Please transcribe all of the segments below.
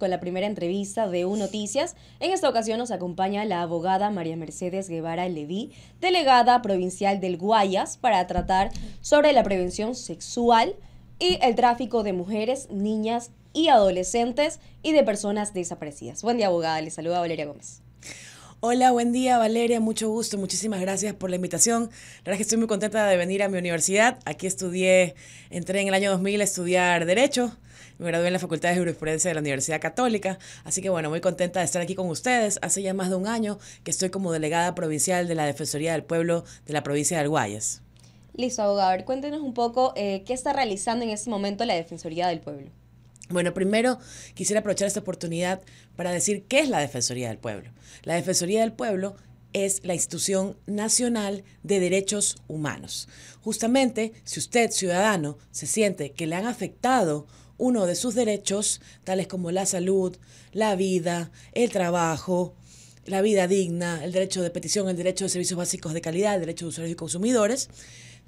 con la primera entrevista de U Noticias. En esta ocasión nos acompaña la abogada María Mercedes Guevara Leví, delegada provincial del Guayas, para tratar sobre la prevención sexual y el tráfico de mujeres, niñas y adolescentes y de personas desaparecidas. Buen día, abogada. Le saluda Valeria Gómez. Hola, buen día Valeria, mucho gusto, muchísimas gracias por la invitación. La verdad es que estoy muy contenta de venir a mi universidad. Aquí estudié, entré en el año 2000 a estudiar Derecho, me gradué en la Facultad de Jurisprudencia de la Universidad Católica, así que bueno, muy contenta de estar aquí con ustedes. Hace ya más de un año que estoy como delegada provincial de la Defensoría del Pueblo de la provincia del Guayas. Listo, abogado. cuéntenos un poco eh, qué está realizando en este momento la Defensoría del Pueblo. Bueno, primero quisiera aprovechar esta oportunidad para decir qué es la Defensoría del Pueblo. La Defensoría del Pueblo es la institución nacional de derechos humanos. Justamente, si usted, ciudadano, se siente que le han afectado uno de sus derechos, tales como la salud, la vida, el trabajo, la vida digna, el derecho de petición, el derecho de servicios básicos de calidad, el derecho de usuarios y consumidores,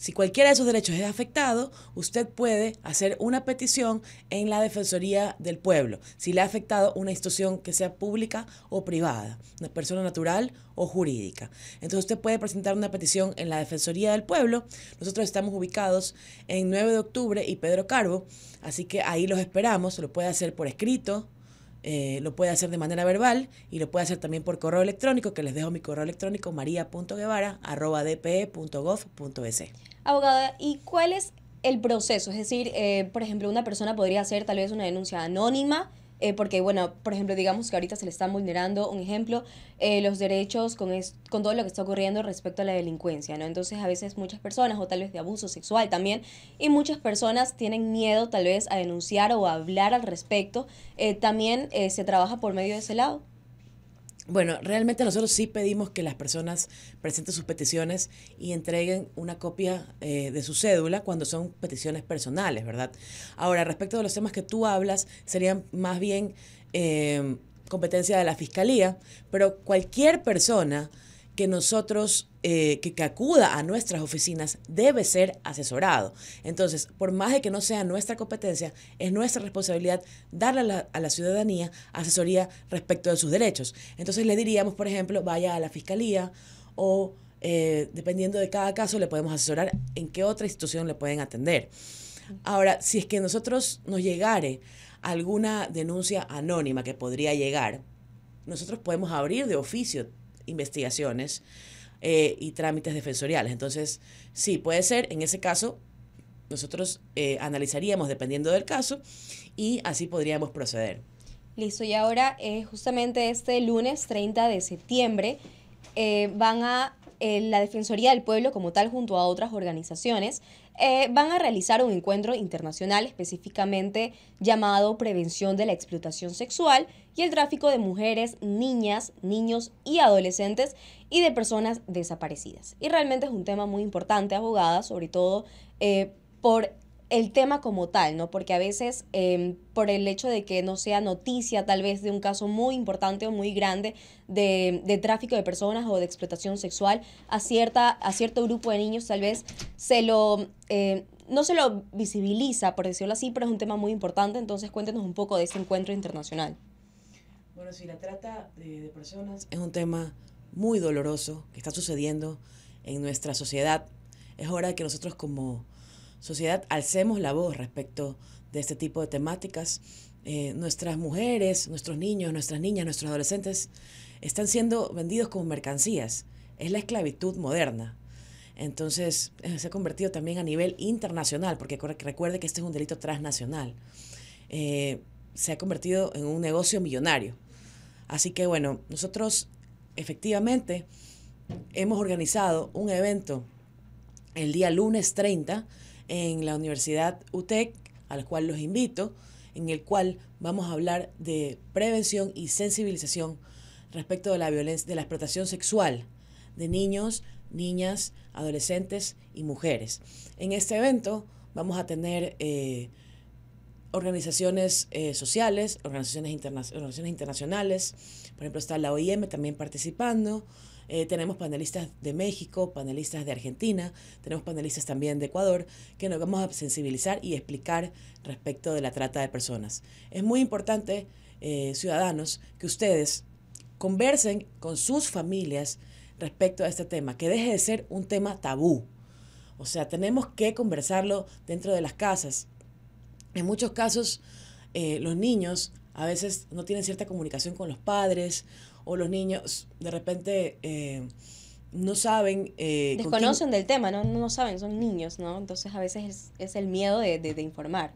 si cualquiera de esos derechos es afectado, usted puede hacer una petición en la Defensoría del Pueblo, si le ha afectado una institución que sea pública o privada, una persona natural o jurídica. Entonces usted puede presentar una petición en la Defensoría del Pueblo. Nosotros estamos ubicados en 9 de octubre y Pedro Carbo, así que ahí los esperamos, lo puede hacer por escrito, eh, lo puede hacer de manera verbal y lo puede hacer también por correo electrónico, que les dejo mi correo electrónico maria.guevara.dpe.gov.es. Abogada, ¿y cuál es el proceso? Es decir, eh, por ejemplo, una persona podría hacer tal vez una denuncia anónima eh, porque, bueno, por ejemplo, digamos que ahorita se le están vulnerando, un ejemplo, eh, los derechos con, con todo lo que está ocurriendo respecto a la delincuencia, ¿no? Entonces, a veces muchas personas, o tal vez de abuso sexual también, y muchas personas tienen miedo tal vez a denunciar o a hablar al respecto. Eh, también se trabaja por medio de ese lado. Bueno, realmente nosotros sí pedimos que las personas presenten sus peticiones y entreguen una copia eh, de su cédula cuando son peticiones personales, ¿verdad? Ahora, respecto de los temas que tú hablas, serían más bien eh, competencia de la Fiscalía, pero cualquier persona que nosotros, eh, que, acuda a nuestras oficinas, debe ser asesorado. Entonces, por más de que no sea nuestra competencia, es nuestra responsabilidad darle a la, ciudadanía asesoría respecto de sus derechos. Entonces, le diríamos, por ejemplo, vaya a la fiscalía o, eh, dependiendo de cada caso, le podemos asesorar en qué otra institución le pueden atender. Ahora, si es que nosotros nos llegare alguna denuncia anónima que podría llegar, nosotros podemos abrir de oficio investigaciones eh, y trámites defensoriales. Entonces, sí, puede ser, en ese caso, nosotros eh, analizaríamos dependiendo del caso y así podríamos proceder. Listo, y ahora eh, justamente este lunes 30 de septiembre van a la Defensoría del Pueblo como tal junto a otras organizaciones eh, van a realizar un encuentro internacional específicamente llamado Prevención de la Explotación Sexual y el Tráfico de Mujeres, Niñas, Niños y Adolescentes y de Personas Desaparecidas. Y realmente es un tema muy importante, abogada, sobre todo eh, por el tema como tal, ¿no? Porque a veces em, por el hecho de que no sea noticia tal vez de un caso muy importante o muy grande de, tráfico de personas o de explotación sexual a, cierta, a cierto grupo de niños tal vez se lo... Eh, no se lo visibiliza, por decirlo así, pero es un tema muy importante, entonces cuéntenos un poco de este encuentro internacional. Bueno, si la trata de, de personas es un tema muy doloroso que está sucediendo en nuestra sociedad. Es hora de que nosotros como sociedad alcemos la voz respecto de este tipo de temáticas. Eh, nuestras mujeres, nuestros niños, nuestras niñas, nuestros adolescentes están siendo vendidos como mercancías. Es la esclavitud moderna. Entonces eh, se ha convertido también a nivel internacional, porque recuerde que este es un delito transnacional. Eh, se ha convertido en un negocio millonario. Así que bueno, nosotros efectivamente hemos organizado un evento el día lunes 30 en la Universidad UTEC, al cual los invito, en el cual vamos a hablar de prevención y sensibilización respecto de la violencia, de la explotación sexual de niños, niñas, adolescentes y mujeres. En este evento vamos a tener eh, organizaciones eh, sociales, organizaciones, organizaciones internacionales, por ejemplo está la OIM también participando, eh, tenemos panelistas de México, panelistas de Argentina, tenemos panelistas también de Ecuador, que nos vamos a sensibilizar y explicar respecto de la trata de personas. Es muy importante eh, ciudadanos, que ustedes conversen con sus familias respecto a este tema, que deje de ser un tema tabú. O sea, tenemos que conversarlo dentro de las casas. En muchos casos, eh, los niños a veces no tienen cierta comunicación con los padres o los niños de repente eh, no saben... Eh, Desconocen del tema, ¿no? No saben, son niños, ¿no? Entonces a veces es, el miedo de, de, informar.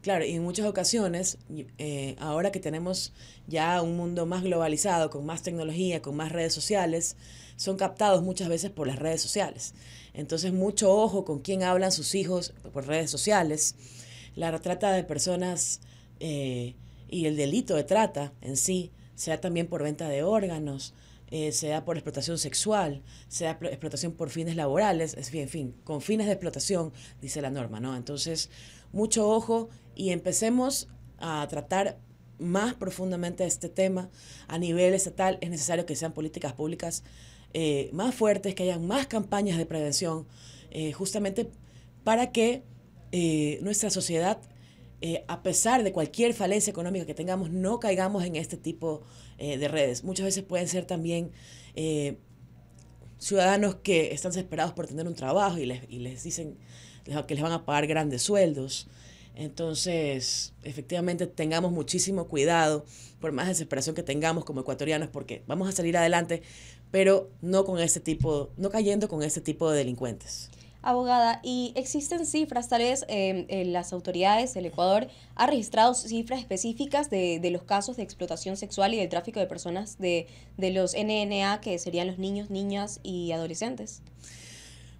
Claro, y en muchas ocasiones, eh, ahora que tenemos ya un mundo más globalizado, con más tecnología, con más redes sociales, son captados muchas veces por las redes sociales. Entonces, mucho ojo con quién hablan sus hijos por redes sociales. La trata de personas eh, y el delito de trata en sí, sea también por venta de órganos, eh, sea por explotación sexual, sea explotación por fines laborales, en fin, con fines de explotación, dice la norma, ¿no? Entonces, mucho ojo y empecemos a tratar más profundamente este tema a nivel estatal. Es necesario que sean políticas públicas eh, más fuertes, que hayan más campañas de prevención, eh, justamente para que nuestra sociedad eh, a pesar de cualquier falencia económica que tengamos, no caigamos en este tipo eh, de redes. Muchas veces pueden ser también eh, ciudadanos que están desesperados por tener un trabajo y les, y les dicen que les van a pagar grandes sueldos. Entonces, efectivamente, tengamos muchísimo cuidado, por más desesperación que tengamos como ecuatorianos, porque vamos a salir adelante, pero no con este tipo, no cayendo con este tipo de delincuentes. Abogada, ¿y existen cifras? Tal vez em, las autoridades del Ecuador han registrado cifras específicas de, de, los casos de explotación sexual y del tráfico de personas de, de los NNA, que serían los niños, niñas y adolescentes.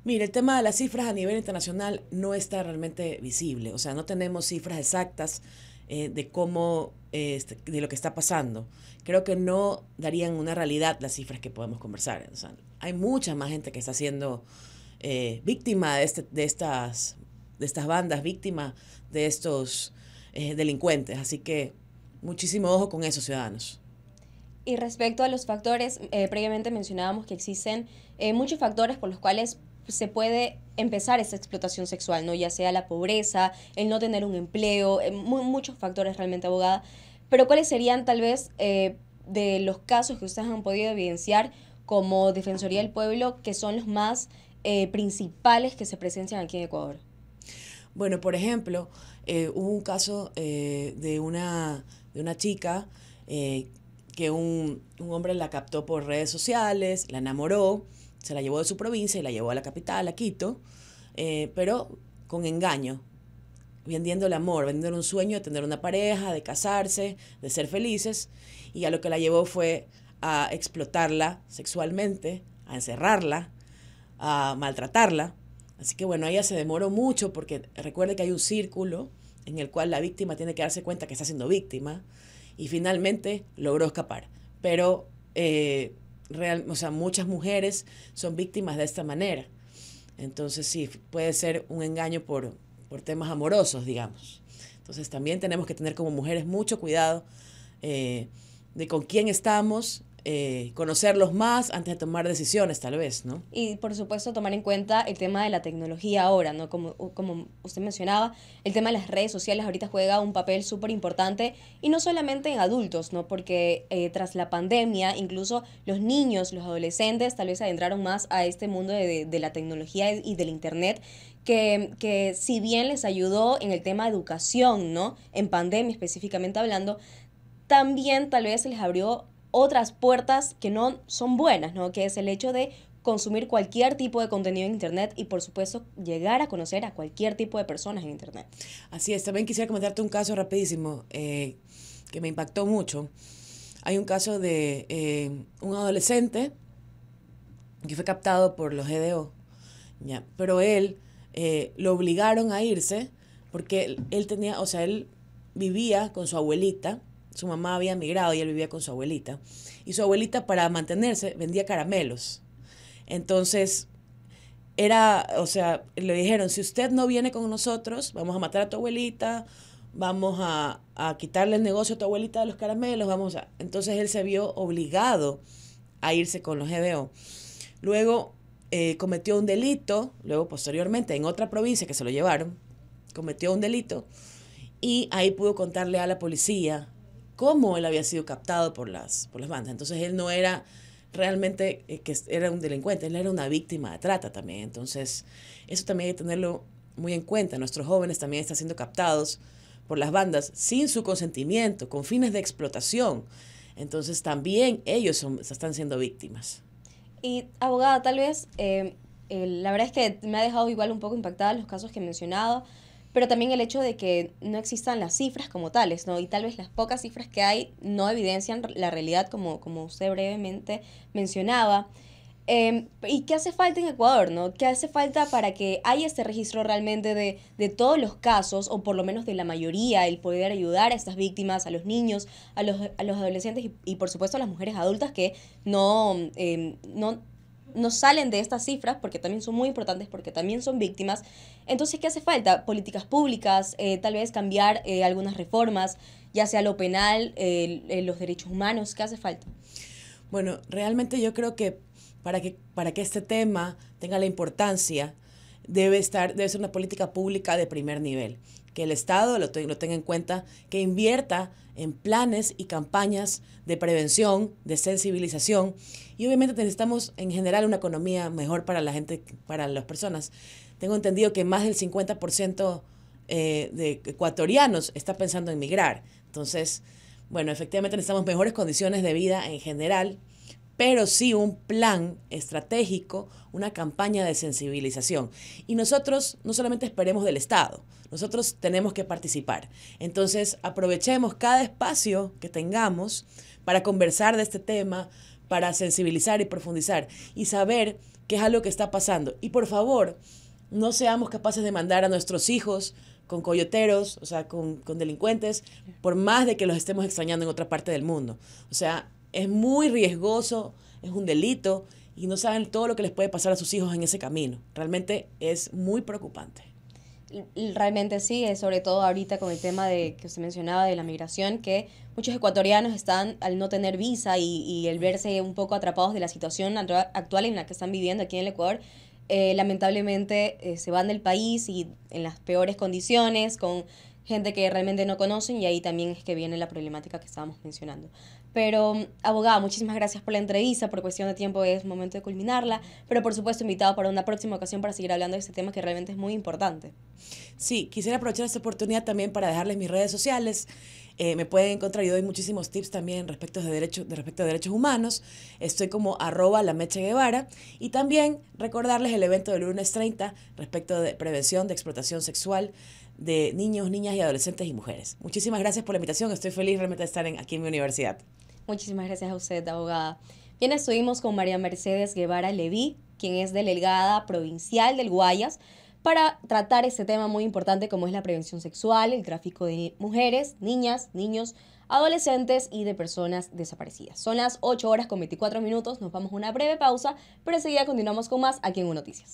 Mire, el tema de las cifras a nivel internacional no está realmente visible, o sea, no tenemos cifras exactas eh, de cómo, este, de lo que está pasando. Creo que no darían una realidad las cifras que podemos conversar. Hay mucha más gente que está haciendo eh, víctima de, este, de, estas, de estas bandas, víctima de estos eh, delincuentes. Así que muchísimo ojo con esos ciudadanos. Y respecto a los factores, eh, previamente mencionábamos que existen muchos factores por los cuales se puede empezar esa explotación sexual, ¿no? Ya sea la pobreza, el no tener un empleo, muchos factores realmente abogada. Pero ¿cuáles serían tal vez de los casos que ustedes han podido evidenciar como Defensoría del Pueblo que son los más eh, principales que se presencian aquí en Ecuador? Bueno, por ejemplo, eh, hubo un caso eh, de, una, de una chica que un, un, hombre la captó por redes sociales, la enamoró, se la llevó de su provincia y la llevó a la capital, a Quito, pero con engaño, vendiendo el amor, vendiendo un sueño de tener una pareja, de casarse, de ser felices, y a lo que la llevó fue a explotarla sexualmente, a encerrarla, a maltratarla. Así que bueno, ella se demoró mucho porque recuerde que hay un círculo en el cual la víctima tiene que darse cuenta que está siendo víctima y finalmente logró escapar. Pero eh, real, o sea, muchas mujeres son víctimas de esta manera. Entonces sí, puede ser un engaño por, por temas amorosos, digamos. Entonces también tenemos que tener como mujeres mucho cuidado eh, de con quién estamos eh, conocerlos más antes de tomar decisiones, tal vez, ¿no? Y por supuesto tomar en cuenta el tema de la tecnología ahora, ¿no? Como, como usted mencionaba, el tema de las redes sociales ahorita juega un papel súper importante y no solamente en adultos, ¿no? Porque eh, tras la pandemia, incluso los niños, los adolescentes tal vez adentraron más a este mundo de, de la tecnología y del Internet que, que, si bien les ayudó en el tema de educación, ¿no? En pandemia específicamente hablando, también tal vez les abrió otras puertas que no son buenas, ¿no? Que es el hecho de consumir cualquier tipo de contenido en Internet y por supuesto llegar a conocer a cualquier tipo de personas en Internet. Así es, también quisiera comentarte un caso rapidísimo eh, que me impactó mucho. Hay un caso de eh, un adolescente que fue captado por los GDO, ¿ya? pero él eh, lo obligaron a irse porque él, tenía, o sea, él vivía con su abuelita su mamá había emigrado y él vivía con su abuelita. Y su abuelita para mantenerse vendía caramelos. Entonces, era, o sea, le dijeron, si usted no viene con nosotros, vamos a matar a tu abuelita, vamos a, quitarle el negocio a tu abuelita de los caramelos, vamos a... Entonces él se vio obligado a irse con los GBO. Luego eh, cometió un delito, luego posteriormente en otra provincia que se lo llevaron, cometió un delito y ahí pudo contarle a la policía cómo él había sido captado por las, por las bandas. Entonces él no era realmente eh, que era un delincuente, él era una víctima de trata también. Entonces eso también hay que tenerlo muy en cuenta. Nuestros jóvenes también están siendo captados por las bandas sin su consentimiento, con fines de explotación. Entonces también ellos son, están siendo víctimas. Y abogada, tal vez, eh, la verdad es que me ha dejado igual un poco impactada los casos que he mencionado, pero también el hecho de que no existan las cifras como tales, ¿no? Y tal vez las pocas cifras que hay no evidencian la realidad como, como usted brevemente mencionaba. Em, ¿Y qué hace falta en Ecuador? ¿no? ¿Qué hace falta para que haya este registro realmente de, de, todos los casos, o por lo menos de la mayoría, el poder ayudar a estas víctimas, a los niños, a los, a los adolescentes y, por supuesto a las mujeres adultas que no, eh, no, no salen de estas cifras porque también son muy importantes, porque también son víctimas. Entonces, ¿qué hace falta? Políticas públicas, eh, tal vez cambiar eh, algunas reformas, ya sea lo penal, los derechos humanos, ¿qué hace falta? Bueno, realmente yo creo que para que, para que este tema tenga la importancia, debe, estar, debe ser una política pública de primer nivel, que el Estado lo, tenga en cuenta, que invierta en planes y campañas de prevención, de sensibilización, y obviamente necesitamos en general una economía mejor para la gente, para las personas. Tengo entendido que más del 50% eh, de ecuatorianos está pensando en migrar. Entonces, bueno, efectivamente necesitamos mejores condiciones de vida en general pero sí un plan estratégico, una campaña de sensibilización. Y nosotros no solamente esperemos del Estado, nosotros tenemos que participar. Entonces, aprovechemos cada espacio que tengamos para conversar de este tema, para sensibilizar y profundizar y saber qué es algo que está pasando. Y por favor, no seamos capaces de mandar a nuestros hijos con coyoteros, o sea, con, con delincuentes, por más de que los estemos extrañando en otra parte del mundo. O sea, es muy riesgoso, es un delito y no saben todo lo que les puede pasar a sus hijos en ese camino. Realmente es muy preocupante. Realmente sí, sobre todo ahorita con el tema de que usted mencionaba de la migración, que muchos ecuatorianos están al no tener visa y, y el verse un poco atrapados de la situación actual en la que están viviendo aquí en el Ecuador, eh, lamentablemente eh, se van del país y en las peores condiciones, con gente que realmente no conocen y ahí también es que viene la problemática que estábamos mencionando. Pero, abogada, muchísimas gracias por la entrevista. Por cuestión de tiempo es momento de culminarla. Pero, por supuesto, invitado para una próxima ocasión para seguir hablando de este tema que realmente es muy importante. Sí, quisiera aprovechar esta oportunidad también para dejarles mis redes sociales. Eh, me pueden encontrar, yo doy muchísimos tips también respecto de, derecho, de respecto a derechos humanos. Estoy como arroba la Meche Guevara. Y también recordarles el evento del lunes 30 respecto de prevención de explotación sexual de niños, niñas y adolescentes y mujeres. Muchísimas gracias por la invitación. Estoy feliz realmente de estar en, aquí en mi universidad. Muchísimas gracias a usted, abogada. Bien, estuvimos con María Mercedes Guevara Leví, quien es delegada provincial del Guayas, para tratar este tema muy importante como es la prevención sexual, el tráfico de mujeres, niñas, niños, adolescentes y de personas desaparecidas. Son las 8 horas con 24 minutos, nos vamos a una breve pausa, pero enseguida continuamos con más aquí en U Noticias.